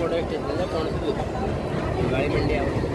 बड़ा स्टेशन है कौन सी गाड़ी मंडी आओ